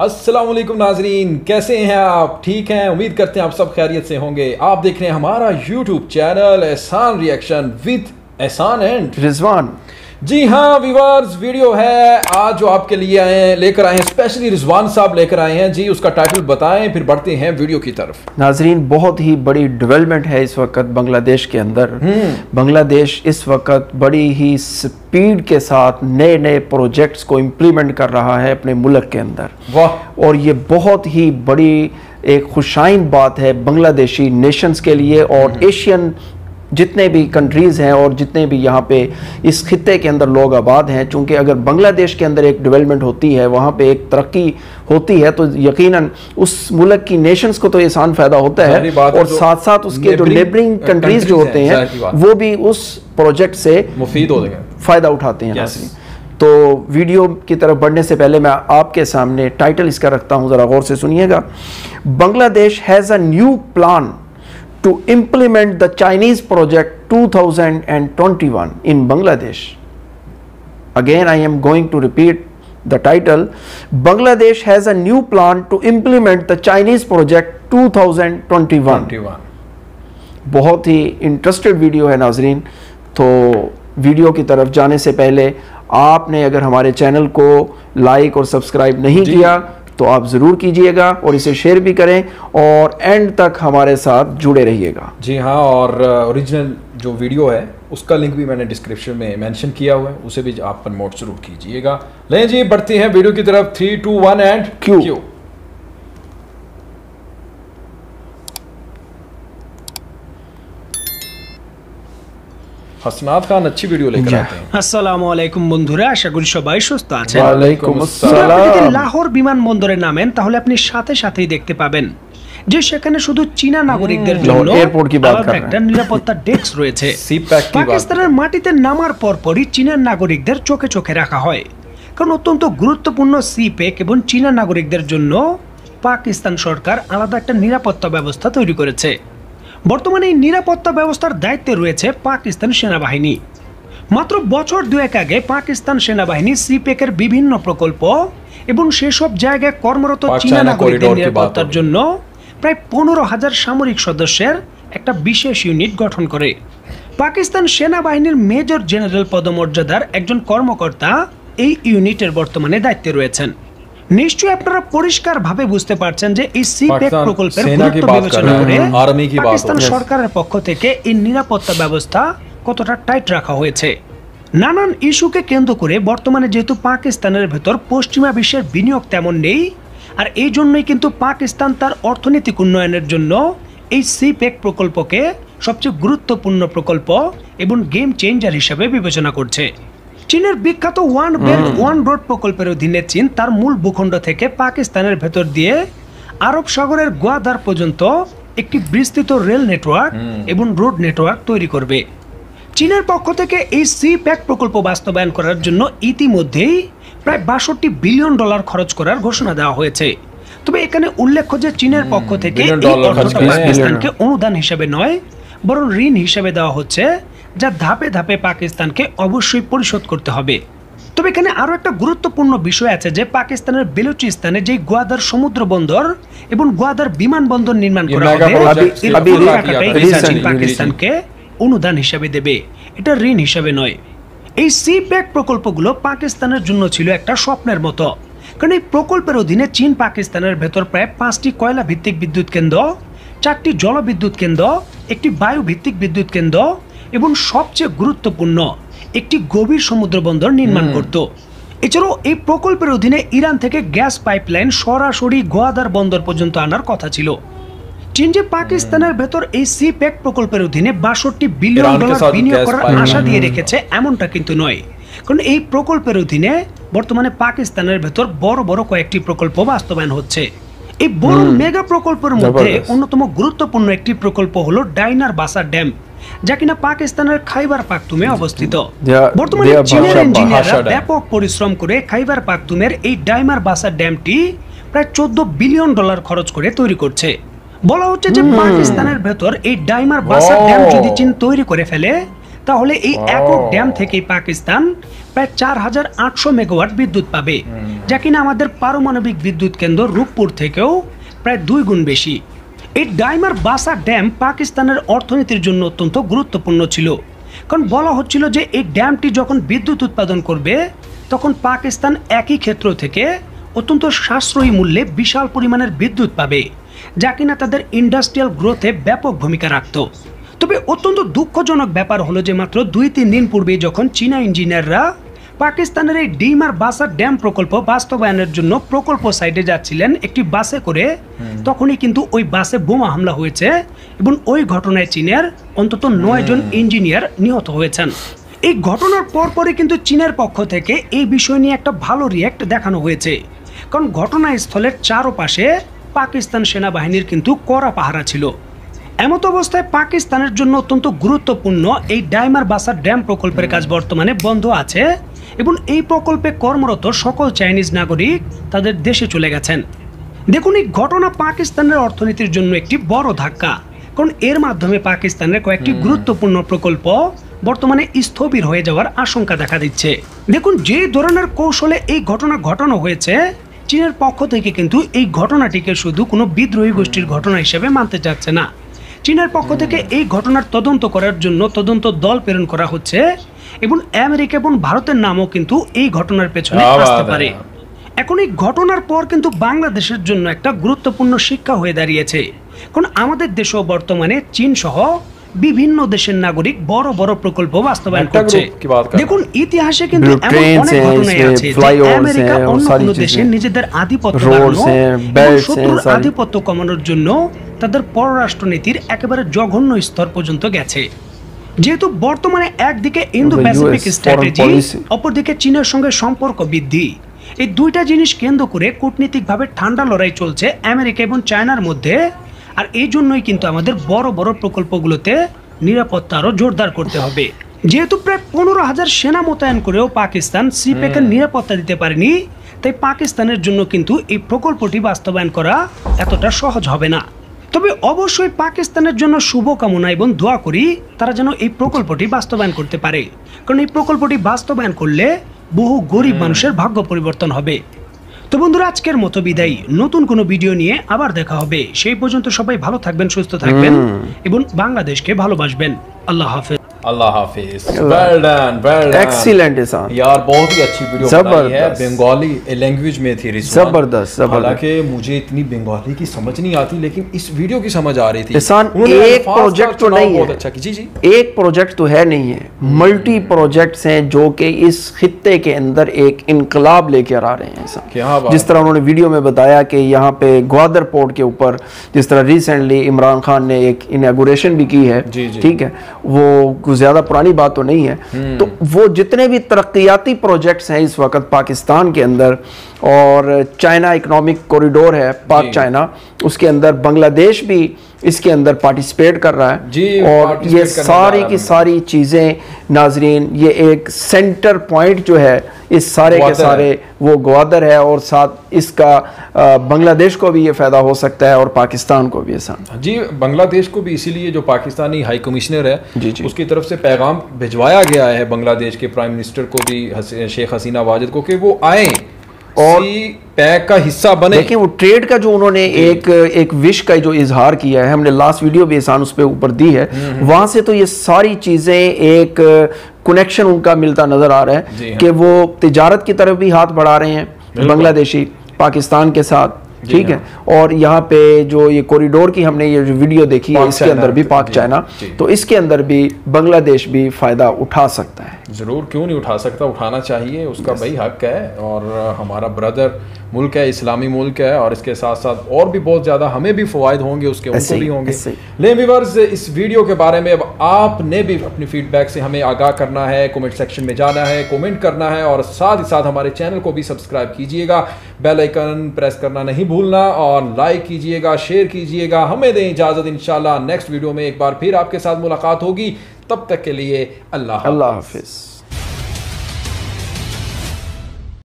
अस्सलाम नाजरीन, कैसे हैं आप? ठीक हैं? उम्मीद करते हैं आप सब खैरियत से होंगे। आप देख रहे हैं हमारा YouTube channel Ehsan reaction with Ehsan and Rizwan. जी हाँ विवर्स वीडियो है। आज जो आपके लिए आए हैं लेकर आए हैं स्पेशली रिजवान साहब लेकर आए हैं। जी उसका टाइटल बताएँ फिर बढ़ते हैं वीडियो की तरफ़। नाजरीन बहुत ही बड़ी डेवलपमेंट है इस वक्त बांग्लादेश के अंदर। बांग्लादेश इस वक्त बड़ी ही स्पीड के साथ नए नए प्रोजेक्ट्स को इम्प्लीमेंट कर रहा है अपने मुल्क के अंदर। वाह। और ये बहुत ही बड़ी एक खुशाइन बात है बांग्लादेशी नेशंस के लिए और एशियन जितने भी कंट्रीज़ हैं और जितने भी यहाँ पे इस खत्े के अंदर लोग आबाद हैं चूँकि अगर बांग्लादेश के अंदर एक डेवलपमेंट होती है वहाँ पे एक तरक्की होती है तो यकीनन उस मुल्क की नेशंस को तो एहसान फ़ायदा होता है और जो साथ साथ उसके जो नेबरिंग कंट्रीज़ जो होते हैं। वो भी उस प्रोजेक्ट से मुफीद हो फ़ायदा उठाते हैं तो वीडियो की तरफ़ बढ़ने से पहले मैं आपके सामने टाइटल इसका रखता हूँ ज़रा गौर से सुनिएगा। Bangladesh has a new plan to implement the Chinese project 2021 in Bangladesh. Again, I am going to repeat the title. Bangladesh has a new plan to implement the Chinese project 2021. 21 बहुत ही interested video है नाजरीन तो video की तरफ़ जाने से पहले आपने अगर हमारे चैनल को लाइक और सब्सक्राइब नहीं किया तो आप ज़रूर कीजिएगा और इसे शेयर भी करें और एंड तक हमारे साथ जुड़े रहिएगा। जी हाँ और ओरिजिनल जो वीडियो है उसका लिंक भी मैंने डिस्क्रिप्शन में मेंशन किया हुआ है उसे भी आप प्रमोट ज़रूर कीजिएगा। लें जी बढ़ते हैं वीडियो की तरफ़। Three two one and cue, cue हसनात खान अच्छी वीडियो लेकर जी। आते हैं আসসালামু আলাইকুম বন্ধুরা আশা করি সবাই সুস্থ আছেন ওয়ালাইকুম বন্ধুরা, আপনি যদি আসসালাম লাহোর বিমানবন্দরে নামেন তাহলে আপনি সাথে সাথেই দেখতে পাবেন যে সেখানে শুধু চীনা নাগরিকদের জন্য লাহোর এয়ারপোর্ট কি বাত আলাদা কর রহে একটা নিরাপত্তা ডেস্ক রয়েছে CPAC কি বাত পাকিস্তানের মাটিতে নামার পরপরই চীনের নাগরিকদের চোখে চোখে রাখা হয় কারণ অত্যন্ত গুরুত্বপূর্ণ সিপেক এবং চীনা নাগরিকদের জন্য পাকিস্তান সরকার আলাদা একটা নিরাপত্তা ব্যবস্থা তৈরি করেছে বর্তমানে এই নিরাপত্তা ব্যবস্থার দায়িত্বে রয়েছে পাকিস্তান সেনাবাহিনী। মাত্র বছর দুয়েক আগে পাকিস্তান সেনাবাহিনী সিপেকের বিভিন্ন প্রকল্প এবং সেসব জায়গায় কর্মরত চীনা নাগরিকদের নিরাপত্তার জন্য প্রায় পনেরো হাজার সামরিক সদস্যের একটা বিশেষ ইউনিট গঠন করে। পাকিস্তান সেনাবাহিনীর মেজর জেনারেল পদমর্যাদার একজন কর্মকর্তা এই ইউনিটের বর্তমানে দায়িত্বে রয়েছেন। নিশ্চয়ই আপনারা পরিষ্কারভাবে বুঝতে পারছেন যে এই সিপেক পাকিস্তান প্রকল্পের গুরুত্ব বিবেচনা করে পাকিস্তান সরকারের পক্ষ থেকে এই নিরাপত্তা ব্যবস্থা কতটা টাইট রাখা হয়েছে? নানান ইস্যুকে কেন্দ্র করে বর্তমানে যেহেতু পাকিস্তানের ভেতর পশ্চিমা বিশ্বের বিনিয়োগ তেমন নেই আর এই জন্যই কিন্তু পাকিস্তান তার অর্থনৈতিক উন্নয়নের জন্য এই সি সিপেক প্রকল্পকে সবচেয়ে গুরুত্বপূর্ণ প্রকল্প এবং গেম চেঞ্জার হিসেবে বিবেচনা করছে। চীনের বিখ্যাত ওয়ান বেল্ট ওয়ান রোড প্রকল্পের অধীনে চীন তার মূল ভূখণ্ড থেকে পাকিস্তানের ভেতর দিয়ে আরব সাগরের গোয়াদার পর্যন্ত একটি বিস্তৃত রেল নেটওয়ার্ক এবং রোড নেটওয়ার্ক তৈরি করবে। চীনের পক্ষ থেকে এই সি প্যাক প্রকল্প বাস্তবায়ন করার জন্য ইতিমধ্যেই প্রায় বাষট্টি বিলিয়ন ডলার খরচ করার ঘোষণা দেওয়া হয়েছে। তবে এখানে উল্লেখ্য যে চীনের পক্ষ থেকে এই অর্থটা পাকিস্তানকে অনুদান হিসেবে নয় বরং ঋণ হিসেবে দেওয়া হচ্ছে। যা ধাপে ধাপে পাকিস্তানকে অবশ্যই পরিশোধ করতে হবে। তবে এখানে আরও একটা গুরুত্বপূর্ণ বিষয় আছে যে পাকিস্তানের বেলুচিস্তানে যে গোয়াদার সমুদ্র বন্দর এবং গোয়াদার বিমানবন্দর নির্মাণ করা হবে পাকিস্তানকে অনুদান হিসাবে দেবে। এটা ঋণ হিসাবে নয়। এই সি প্যাক প্রকল্পগুলো পাকিস্তানের জন্য ছিল একটা স্বপ্নের মতো। কারণ এই প্রকল্পের অধীনে চীন পাকিস্তানের ভেতর প্রায় পাঁচটি কয়লা ভিত্তিক বিদ্যুৎ কেন্দ্র চারটি জলবিদ্যুৎ কেন্দ্র একটি বায়ু ভিত্তিক বিদ্যুৎ কেন্দ্র এবং সবচেয়ে গুরুত্বপূর্ণ একটি গভীর সমুদ্র বন্দর নির্মাণ করত। এছাড়াও এই প্রকল্পের অধীনে ইরান থেকে গ্যাস পাইপলাইন সরাসরি গোয়াদার বন্দর পর্যন্ত আনার কথা ছিল। চীন যে পাকিস্তানের ভেতর এই সি প্যাক প্রকল্পের অধীনে বাষট্টি বিলিয়ন ডলার বিনিয়োগ করার আশা দিয়ে রেখেছে এমনটা কিন্তু নয়। কারণ এই প্রকল্পের অধীনে বর্তমানে পাকিস্তানের ভেতর বড় বড় কয়েকটি প্রকল্প বাস্তবায়ন হচ্ছে। এই বড় মেগা প্রকল্পের মধ্যে অন্যতম গুরুত্বপূর্ণ একটি প্রকল্প হলো ডাইনার বাসা ড্যাম। যা কিনা পাকিস্তানের খাইবার পাখতুমে অবস্থিত। বর্তমানে চীনের ইঞ্জিনিয়াররা ব্যাপক পরিশ্রম করে খাইবার পাখতুমের এই ডাইমার বাসা ড্যামটি প্রায় চোদ্দ বিলিয়ন ডলার খরচ করে তৈরি করছে। বলা হচ্ছে যে পাকিস্তানের ভেতর এই ডাইমার বাসা ড্যাম যদি চীন তৈরি করে ফেলে তাহলে এই একক ড্যাম থেকেই পাকিস্তান প্রায় চার হাজার আটশো মেগাওয়াট বিদ্যুৎ পাবে। যা কিনা আমাদের পারমাণবিক বিদ্যুৎ কেন্দ্র রূপপুর থেকেও প্রায় দুই গুণ বেশি। এই ডাইমার বাসা ড্যাম পাকিস্তানের অর্থনীতির জন্য অত্যন্ত গুরুত্বপূর্ণ ছিল। কারণ বলা হচ্ছিল যে এই ড্যামটি যখন বিদ্যুৎ উৎপাদন করবে, তখন পাকিস্তান একই ক্ষেত্র থেকে অত্যন্ত সাশ্রয়ী মূল্যে বিশাল পরিমাণের বিদ্যুৎ পাবে, যা কিনা তাদের ইন্ডাস্ট্রিয়াল গ্রোথে ব্যাপক ভূমিকা রাখত। তবে অত্যন্ত দুঃখজনক ব্যাপার হলো যে মাত্র দুই তিন দিন পূর্বে যখন চীনা ইঞ্জিনিয়াররা পাকিস্তানের এই ডিমার বাসার ড্যাম প্রকল্প বাস্তবায়নের জন্য প্রকল্প সাইডে যাচ্ছিলেন একটি বাসে করে। তখনই কিন্তু ওই বাসে বোমা হামলা হয়েছে এবং ওই ঘটনায় চীনের অন্তত নয় জন ইঞ্জিনিয়ার নিহত হয়েছেন। এই ঘটনার পরপরই কিন্তু চীনের পক্ষ থেকে এই বিষয় নিয়ে একটা ভালো রিয়াক্ট দেখানো হয়েছে। কারণ ঘটনাস্থলের চারপাশে পাকিস্তান সেনাবাহিনীর কিন্তু কড়া পাহারা ছিল। এমত অবস্থায় পাকিস্তানের জন্য অত্যন্ত গুরুত্বপূর্ণ এই ডাইমার বাসার ড্যাম প্রকল্পের কাজ বর্তমানে বন্ধ আছে এবং এই প্রকল্পে কর্মরত সকল চাইনিজ নাগরিক তাদের দেশে চলে গেছেন। দেখুন এই ঘটনা পাকিস্তানের অর্থনীতির জন্য একটি বড় ধাক্কা কারণ এর মাধ্যমে পাকিস্তানের কয়েকটি গুরুত্বপূর্ণ প্রকল্প বর্তমানে স্থবির হয়ে যাওয়ার আশঙ্কা দেখা দিচ্ছে। দেখুন যে ধরনের কৌশলে এই ঘটনা ঘটানো হয়েছে চীনের পক্ষ থেকে কিন্তু এই ঘটনাটিকে শুধু কোনো বিদ্রোহী গোষ্ঠীর ঘটনা হিসেবে মানতে চাচ্ছে না। চীনের পক্ষ থেকে এই ঘটনার তদন্ত করার জন্য তদন্ত দল প্রেরণ করা হচ্ছে এবং আমেরিকা এবং ভারতের নামও কিন্তু এই ঘটনার পেছনে আসতে পারে। এখন এই ঘটনার পর কিন্তু বাংলাদেশের জন্য একটা গুরুত্বপূর্ণ শিক্ষা হয়ে দাঁড়িয়েছে। কারণ আমাদের দেশও বর্তমানে চীন সহ বিভিন্ন দেশের নাগরিক বড় বড় প্রকল্প বাস্তবায়ন করছে। দেখুন ইতিহাসে কিন্তু এমন আমেরিকা অন্য কোনো দেশে নিজেদের আধিপত্য শত্রুর আধিপত্য কমানোর জন্য তাদের পররাষ্ট্রনীতির একেবারে জঘন্য স্তর পর্যন্ত গেছে। যেহেতু বর্তমানে একদিকে ইন্দো প্যাসিফিক স্ট্র্যাটেজি অপরদিকে চীনের সঙ্গে সম্পর্ক বৃদ্ধি। এই দুইটা জিনিস কেন্দ্র করে কূটনীতিকভাবে ঠান্ডা লড়াই চলছে আমেরিকা এবং চায়নার মধ্যে। আর এই জন্যই কিন্তু আমাদের বড় বড় প্রকল্পগুলোতে নিরাপত্তা আরও জোরদার করতে হবে। যেহেতু প্রায় পনেরো হাজার সেনা মোতায়েন করেও পাকিস্তান সিপেকের নিরাপত্তা দিতে পারেনি তাই পাকিস্তানের জন্য কিন্তু এই প্রকল্পটি বাস্তবায়ন করা এতটা সহজ হবে না। তবে অবশ্যই পাকিস্তানের জন্য শুভকামনা এবং দোয়া করি তারা যেন এই প্রকল্পটি বাস্তবায়ন করতে পারে। কারণ এই প্রকল্পটি বাস্তবায়ন করলে বহু গরিব মানুষের ভাগ্য পরিবর্তন হবে। তো বন্ধুরা আজকের মতো বিদায়। নতুন কোনো ভিডিও নিয়ে আবার দেখা হবে। সেই পর্যন্ত সবাই ভালো থাকবেন সুস্থ থাকবেন এবং বাংলাদেশকে ভালোবাসবেন। আল্লাহ হাফেজ। अल्लाह हाफिज well done well Excellent, Ehsan. यार बहुत ही अच्छी वीडियो बनाई है। बंगाली लैंग्वेज में थी। ज़बरदस्त, ज़बरदस्त। हालाँकि मुझे इतनी बंगाली की समझ नहीं आती लेकिन इस वीडियो की समझ आ रही थी इसान, एक प्रोजेक्ट तो नहीं बहुत है। अच्छा जी जी एक प्रोजेक्ट तो है नहीं है मल्टी प्रोजेक्ट्स हैं जो कि इस खत्ते के अंदर एक इनकलाब लेकर आ रहे हैं ऐसा क्या बात जिस तरह उन्होंने वीडियो में बताया कि यहाँ पे ग्वादर पोर्ट के ऊपर जिस तरह रिसेंटली इमरान खान ने एक इनागुरेशन भी की है। ठीक है वो कुछ ज़्यादा पुरानी बात तो नहीं है। तो वो जितने भी तरक्याती प्रोजेक्ट्स हैं इस वक्त पाकिस्तान के अंदर और चाइना इकोनॉमिक कॉरिडोर है पाक चाइना उसके अंदर बांग्लादेश भी इसके अंदर पार्टिसिपेट कर रहा है। जी, और ये सारी की सारी चीज़ें नाजरीन ये एक सेंटर पॉइंट जो है इस सारे के सारे वो ग्वादर है और साथ इसका बांग्लादेश को भी ये फ़ायदा हो सकता है और पाकिस्तान को भी ऐसा। जी बांग्लादेश को भी इसीलिए जो पाकिस्तानी हाई कमिश्नर है जी, जी। उसकी तरफ़ से पैगाम भिजवाया गया है बांग्लादेश के प्राइम मिनिस्टर को भी हस- शेख हसीना वाजिद को कि वो आए और पैक का हिस्सा बने। देखिए वो ट्रेड का जो उन्होंने एक एक विश का जो इजहार किया है हमने लास्ट वीडियो भी एहसान उस पर ऊपर दी है। वहाँ से तो ये सारी चीज़ें एक कनेक्शन उनका मिलता नज़र आ रहा है हाँ। कि वो तिजारत की तरफ़ भी हाथ बढ़ा रहे हैं बांग्लादेशी पाकिस्तान के साथ ठीक है? और यहाँ पे जो ये कॉरिडोर की हमने ये जो वीडियो देखी है इसके अंदर भी पाक चाइना तो इसके अंदर भी बांग्लादेश भी फ़ायदा उठा सकता है। ज़रूर क्यों नहीं उठा सकता? उठाना चाहिए उसका भाई हक है और हमारा ब्रदर मुल्क है इस्लामी मुल्क है और इसके साथ साथ और भी बहुत ज़्यादा हमें भी फ़वाद होंगे उसके उनको भी होंगे। ऐसे ही। ले व्यूअर्स इस वीडियो के बारे में अब आपने भी अपनी फीडबैक से हमें आगाह करना है कमेंट सेक्शन में जाना है कमेंट करना है और साथ ही साथ हमारे चैनल को भी सब्सक्राइब कीजिएगा। बेल आइकन प्रेस करना नहीं भूलना और लाइक कीजिएगा शेयर कीजिएगा। हमें दें इजाज़त इंशाल्लाह। नेक्स्ट वीडियो में एक बार फिर आपके साथ मुलाकात होगी। तब तक के लिए अल्लाह अल्लाह हाफ़िज़।